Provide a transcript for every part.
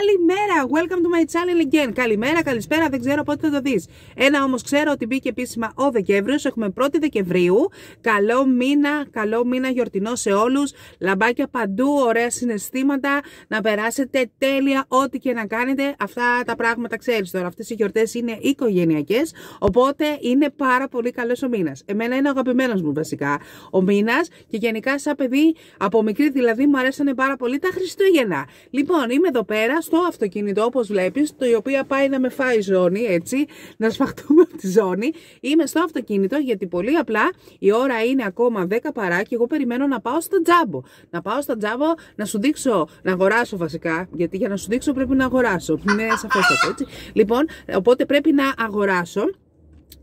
Καλημέρα, welcome to my channel again. Καλημέρα, καλησπέρα, δεν ξέρω πότε θα το δεις. Ένα όμως ξέρω ότι μπήκε επίσημα ο Δεκέμβριος, έχουμε 1η Δεκεμβρίου. Καλό μήνα, καλό μήνα γιορτινό σε όλους. Λαμπάκια παντού, ωραία συναισθήματα, να περάσετε τέλεια ό,τι και να κάνετε. Αυτά τα πράγματα ξέρεις τώρα, αυτές οι γιορτές είναι οικογενειακές, οπότε είναι πάρα πολύ καλός ο μήνας. Εμένα είναι ο αγαπημένος μου βασικά ο μήνας και γενικά σαν παιδί, από μικρή δηλαδή, μου αρέσανε πάρα πολύ τα Χριστούγεννα. Λοιπόν, είμαι εδώ πέρα στο αυτοκίνητο όπως βλέπεις, το οποίο πάει να με φάει η ζώνη, έτσι, να σφαχτούμε από τη ζώνη. Είμαι στο αυτοκίνητο γιατί πολύ απλά η ώρα είναι ακόμα 10 παρά και εγώ περιμένω να πάω στο τζάμπο. Να πάω στο τζάμπο να σου δείξω, να αγοράσω βασικά, γιατί για να σου δείξω πρέπει να αγοράσω. Είναι σαφέστατο, έτσι. Λοιπόν, οπότε πρέπει να αγοράσω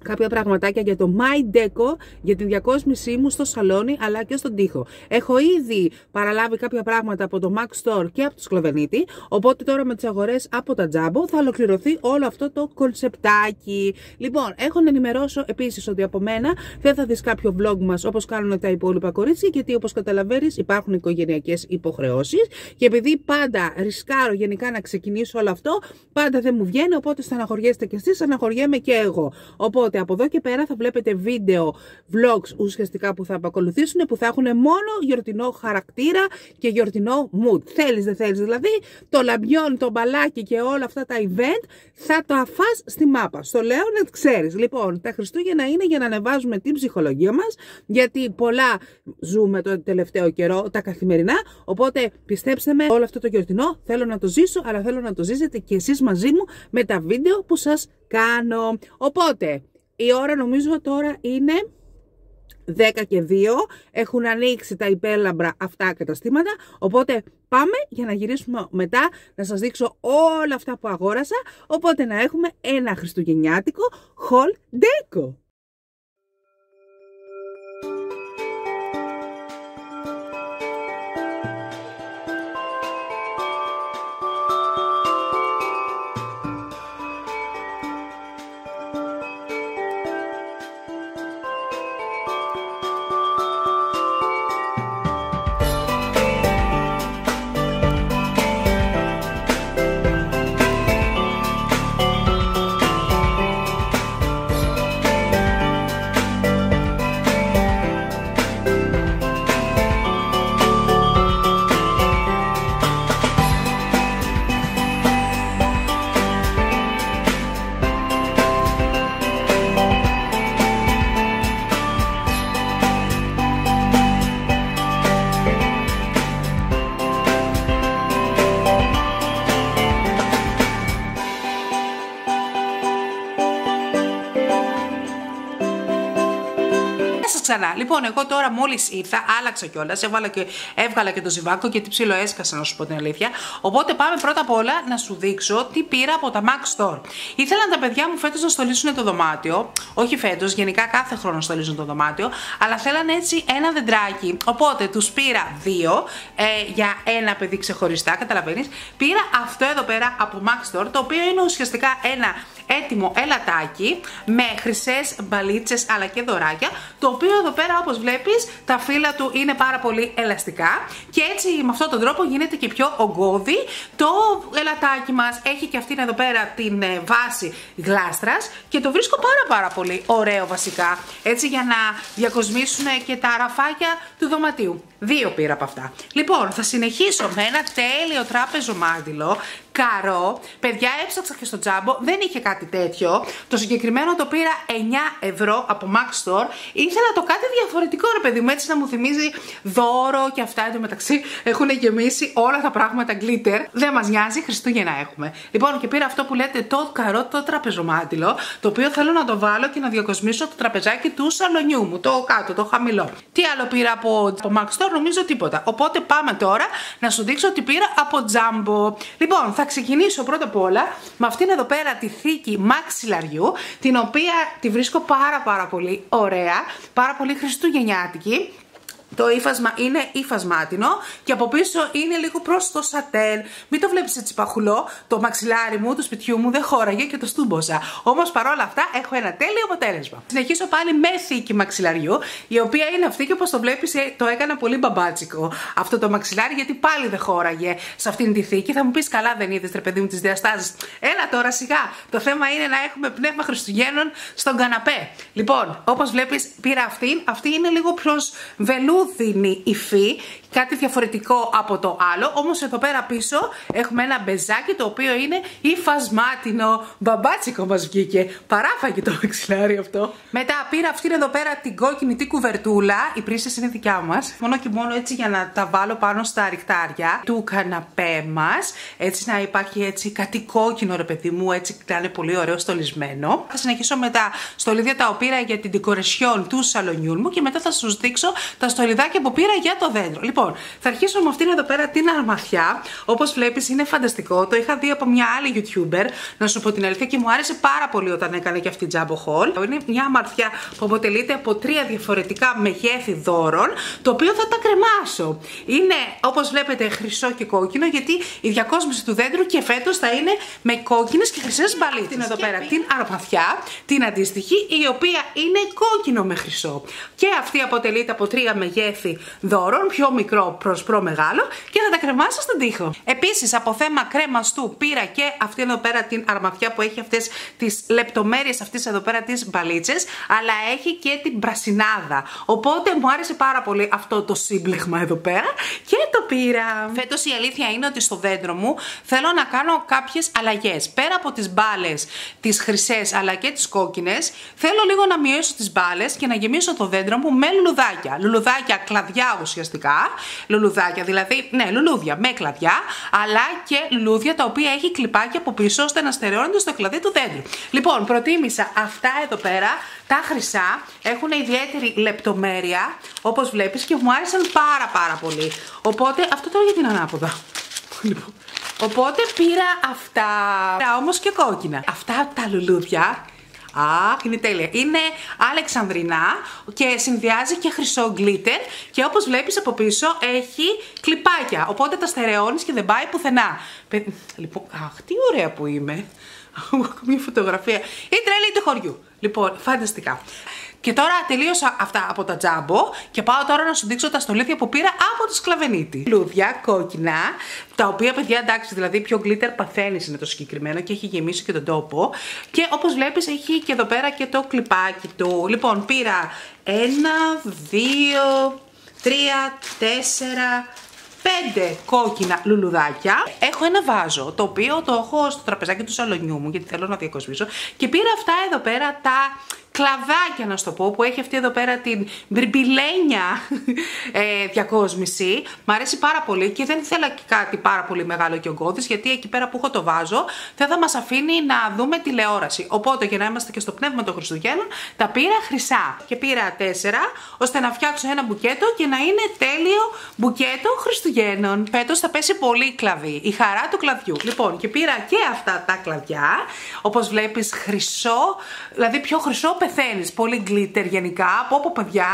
κάποια πραγματάκια για το My Deco, για την διακόσμησή μου στο σαλόνι αλλά και στον τοίχο. Έχω ήδη παραλάβει κάποια πράγματα από το Max Store και από το Σκλοβενίτη, οπότε τώρα με τις αγορές από τα Jumbo θα ολοκληρωθεί όλο αυτό το κονσεπτάκι. Λοιπόν, έχω να ενημερώσω επίσης ότι από μένα δεν θα δεις κάποιο vlog μας όπως κάνουν τα υπόλοιπα κορίτσια, γιατί όπως καταλαβαίνεις υπάρχουν οικογενειακές υποχρεώσεις και επειδή πάντα ρισκάρω γενικά να ξεκινήσω όλο αυτό, πάντα δεν μου βγαίνει, οπότε στεναχωριέστε και εσείς, στεναχωριέμαι και εγώ. Οπότε από εδώ και πέρα θα βλέπετε βίντεο, vlogs ουσιαστικά που θα απακολουθήσουν που θα έχουν μόνο γιορτινό χαρακτήρα και γιορτινό mood. Θέλεις δεν θέλεις δηλαδή το λαμπιόν, το μπαλάκι και όλα αυτά τα event θα το αφάς στη μάπα. Στο λέω να το ξέρεις. Λοιπόν, τα Χριστούγεννα είναι για να ανεβάζουμε την ψυχολογία μας γιατί πολλά ζούμε το τελευταίο καιρό, τα καθημερινά, οπότε πιστέψτε με όλο αυτό το γιορτινό θέλω να το ζήσω αλλά θέλω να το ζήσετε και εσείς μαζί μου με τα βίντεο που σας κάνω. Οπότε, η ώρα νομίζω τώρα είναι 10 και 2. Έχουν ανοίξει τα υπέλαμπρα αυτά καταστήματα. Οπότε πάμε για να γυρίσουμε μετά να σας δείξω όλα αυτά που αγόρασα. Οπότε να έχουμε ένα χριστουγεννιάτικο haul deco. Ξανά. Λοιπόν, εγώ τώρα μόλις ήρθα, άλλαξα κιόλας, έβγαλα και, έβγαλα και το ζυβάκο και τι ψήλο έσκασα, να σου πω την αλήθεια. Οπότε πάμε πρώτα απ' όλα να σου δείξω τι πήρα από τα Max Store. Ήθελαν τα παιδιά μου φέτος να στολίσουν το δωμάτιο. Όχι φέτος, γενικά κάθε χρόνο στολίζουν το δωμάτιο. Αλλά θέλανε έτσι ένα δεντράκι. Οπότε τους πήρα δύο ε, για ένα παιδί ξεχωριστά, καταλαβαίνεις. Πήρα αυτό εδώ πέρα από Max Store, το οποίο είναι ουσιαστικά ένα έτοιμο ελατάκι με χρυσές μπαλίτσες αλλά και δωράκια το οποίο εδώ πέρα όπως βλέπεις τα φύλλα του είναι πάρα πολύ ελαστικά και έτσι με αυτόν τον τρόπο γίνεται και πιο ογκώδη το ελατάκι μας έχει και αυτήν εδώ πέρα την ε, βάση γλάστρας και το βρίσκω πάρα πάρα πολύ ωραίο βασικά έτσι για να διακοσμήσουν και τα ραφάκια του δωματίου. Δύο πήρα από αυτά. Λοιπόν, θα συνεχίσω με ένα τέλειο τράπεζο μάντιλο καρό. Παιδιά, έψαξα και στο τζάμπο, δεν είχε κάτι τέτοιο. Το συγκεκριμένο το πήρα 9 ευρώ από Max Store. Ήθελα το κάτι διαφορετικό, ρε παιδί μου, έτσι να μου θυμίζει δώρο και αυτά. Εν μεταξύ έχουν γεμίσει όλα τα πράγματα glitter. Δεν μας νοιάζει, Χριστούγεννα έχουμε. Λοιπόν, και πήρα αυτό που λέτε το καρό, το τραπεζομάτιλο, το οποίο θέλω να το βάλω και να διακοσμήσω το τραπεζάκι του σαλονιού μου, το κάτω, το χαμηλό. Τι άλλο πήρα από, από Max Store, νομίζω τίποτα. Οπότε πάμε τώρα να σου δείξω ότι πήρα από Jumbo. Λοιπόν, θα ξεκινήσω πρώτα απ' όλα με αυτήν εδώ πέρα τη θήκη μαξιλαριού, την οποία τη βρίσκω πάρα πάρα πολύ ωραία, πάρα πολύ χριστουγεννιάτικη το ύφασμα είναι ύφασμάτινο και από πίσω είναι λίγο προς το σατέν. Μην το βλέπεις έτσι παχουλό. Το μαξιλάρι μου, του σπιτιού μου δεν χώραγε και το στούμποσα. Όμως παρόλα αυτά έχω ένα τέλειο αποτέλεσμα. Συνεχίσω πάλι με θήκη μαξιλαριού, η οποία είναι αυτή και όπως το βλέπεις ε, το έκανα πολύ μπαμπάτσικο αυτό το μαξιλάρι γιατί πάλι δεν χώραγε σε αυτήν τη θήκη. Θα μου πεις καλά δεν είδες ρε παιδί μου τις διαστάσεις. Έλα τώρα σιγά. Το θέμα είναι να έχουμε πνεύμα Χριστουγέννων στον καναπέ. Λοιπόν, όπως βλέπεις πήρα αυτή. Αυτή είναι λίγο προς βελούδι δίνει υφή, κάτι διαφορετικό από το άλλο. Όμως εδώ πέρα πίσω έχουμε ένα μπεζάκι το οποίο είναι υφασμάτινο. Μπαμπάτσικο μας βγήκε. Παράφαγε το μαξιλάρι αυτό. Μετά πήρα αυτήν εδώ πέρα την κόκκινη την κουβερτούλα. Οι πρίσει είναι δικιά μας. Μόνο και μόνο έτσι για να τα βάλω πάνω στα ριχτάρια του καναπέ μας. Έτσι να υπάρχει έτσι κάτι κόκκινο ρε παιδί μου, έτσι να είναι πολύ ωραίο στολισμένο. Θα συνεχίσω με τα στολίδια τα οποία για την δικορεσιόν του σαλονιού μου και μετά θα σας δείξω τα στολίδια και που πήρα για το δέντρο. Λοιπόν, θα αρχίσω με αυτήν εδώ πέρα την αρμαθιά. Όπως βλέπεις, είναι φανταστικό. Το είχα δει από μια άλλη YouTuber, να σου πω την αλήθεια, και μου άρεσε πάρα πολύ όταν έκανε και αυτή Jumbo Haul. Είναι μια αρμαθιά που αποτελείται από τρία διαφορετικά μεγέθη δώρων, το οποίο θα τα κρεμάσω. Είναι, όπως βλέπετε, χρυσό και κόκκινο, γιατί η διακόσμηση του δέντρου και φέτος θα είναι με κόκκινες και χρυσές μπαλίτσε. Την εδώ πέρα την αρμαθιά, την αντίστοιχη, η οποία είναι κόκκινο με χρυσό. Και αυτή αποτελείται από τρία μεγέθη μεγέθη δώρων, πιο μικρό προς προ μεγάλο και θα τα κρεμάσω στον τοίχο. Επίσης, από θέμα κρέμα του πήρα και αυτή εδώ πέρα την αρμαθιά που έχει αυτές τις λεπτομέρειες αυτή εδώ πέρα τις μπαλίτσες, αλλά έχει και την πρασινάδα. Οπότε μου άρεσε πάρα πολύ αυτό το σύμπλεγμα εδώ πέρα και το πήρα. Φέτος η αλήθεια είναι ότι στο δέντρο μου θέλω να κάνω κάποιες αλλαγές. Πέρα από τις μπάλες, τις χρυσές αλλά και τις κόκκινες, θέλω λίγο να μειώσω τις μπάλες και να γεμίσω το δέντρο μου με λουλουδάκια. Λουλουδάκια κλαδιά ουσιαστικά, λουλουδάκια, δηλαδή, ναι, λουλούδια με κλαδιά, αλλά και λουλούδια τα οποία έχει κλιπάκι από πίσω ώστε να στερεώνονται στο κλαδί του δέντρου. Λοιπόν, προτίμησα αυτά εδώ πέρα, τα χρυσά, έχουν ιδιαίτερη λεπτομέρεια, όπως βλέπεις και μου άρεσαν πάρα πάρα πολύ. Οπότε, αυτό τώρα για την ανάποδα. Λοιπόν, οπότε πήρα αυτά, όμως και κόκκινα. Αυτά τα λουλούδια Αχ, είναι τέλεια. Είναι αλεξανδρινά και συνδυάζει και χρυσό γκλίτερ και όπως βλέπεις από πίσω έχει κλιπάκια. Οπότε τα στερεώνεις και δεν πάει πουθενά. Λοιπόν, αχ, τι ωραία που είμαι. Έχω μια φωτογραφία. Η τρέλη του χωριού. Λοιπόν, φανταστικά. Και τώρα τελείωσα αυτά από τα τζάμπο και πάω τώρα να σου δείξω τα στολίδια που πήρα από το σκλαβενίτη. Λούδια κόκκινα, τα οποία παιδιά εντάξει, δηλαδή πιο glitter παθαίνεις είναι το συγκεκριμένο και έχει γεμίσει και τον τόπο. Και όπως βλέπεις έχει και εδώ πέρα και το κλιπάκι του. Λοιπόν, πήρα ένα, δύο, τρία, τέσσερα, πέντε κόκκινα λουλουδάκια. Έχω ένα βάζο, το οποίο το έχω στο τραπεζάκι του σαλονιού μου, γιατί θέλω να διακοσμήσω. Και πήρα αυτά εδώ πέρα τα κλαδάκια να στο πω που έχει αυτή εδώ πέρα την μπριμπιλένια ε, διακόσμηση. Μ' αρέσει πάρα πολύ και δεν ήθελα και κάτι πάρα πολύ μεγάλο και ογκώδης γιατί εκεί πέρα που έχω το βάζω δεν θα μας αφήνει να δούμε τηλεόραση. Οπότε για να είμαστε και στο πνεύμα των Χριστουγέννων τα πήρα χρυσά και πήρα τέσσερα ώστε να φτιάξω ένα μπουκέτο και να είναι τέλειο μπουκέτο Χριστουγέννων. Φέτος θα πέσει πολύ κλαδί, η χαρά του κλαδιού. Λοιπόν και πήρα και αυτά τα κλαδιά όπως βλέπεις χρυσό, δηλαδή πιο χρυσό πεθαίνει. Πολύ glitter γενικά. Από όπου παιδιά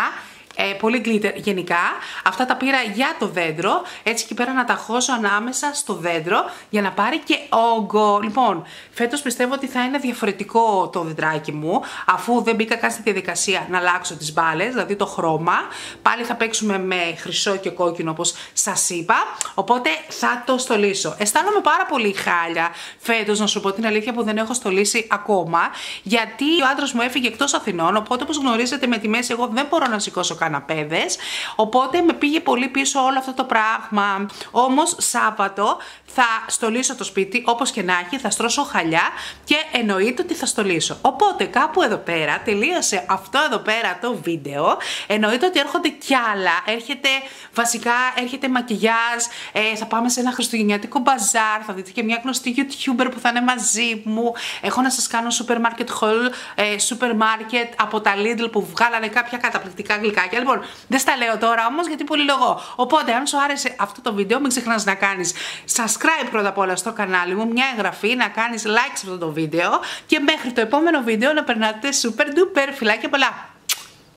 ε, πολύ glitter γενικά. Αυτά τα πήρα για το δέντρο. Έτσι και πέρα να τα χώσω ανάμεσα στο δέντρο για να πάρει και όγκο. Λοιπόν, φέτος πιστεύω ότι θα είναι διαφορετικό το δεντράκι μου αφού δεν μπήκα καν στη διαδικασία να αλλάξω τις μπάλες, δηλαδή το χρώμα. Πάλι θα παίξουμε με χρυσό και κόκκινο όπως σας είπα. Οπότε θα το στολίσω. Αισθάνομαι πάρα πολύ χάλια φέτος να σου πω την αλήθεια που δεν έχω στολίσει ακόμα γιατί ο άντρας μου έφυγε εκτός Αθηνών οπότε όπως γνωρίζετε με τη μέση εγώ δεν μπορώ να σηκώσω καναπέδες, οπότε με πήγε πολύ πίσω όλο αυτό το πράγμα. Όμως Σάββατο θα στολίσω το σπίτι όπως και να έχει, θα στρώσω χαλιά και εννοείται ότι θα στολίσω. Οπότε κάπου εδώ πέρα τελείωσε αυτό εδώ πέρα το βίντεο. Εννοείται ότι έρχονται κι άλλα. Έρχεται βασικά, έρχεται μακιγιάζ, ε, θα πάμε σε ένα χριστουγεννιάτικο μπαζάρ, θα δείτε και μια γνωστή YouTuber που θα είναι μαζί μου. Έχω να σας κάνω supermarket haul, ε, supermarket από τα Lidl που βγάλανε κάποια καταπληκτικά γλυκάκια Λοιπόν, δεν στα λέω τώρα όμως γιατί πολύ λόγο. Οπότε, αν σου άρεσε αυτό το βίντεο, μην ξεχνάς να κάνεις subscribe πρώτα απ' όλα στο κανάλι μου, μια εγγραφή, να κάνεις like σε αυτό το βίντεο και μέχρι το επόμενο βίντεο να περνάτε super duper. Φιλάκια πολλά!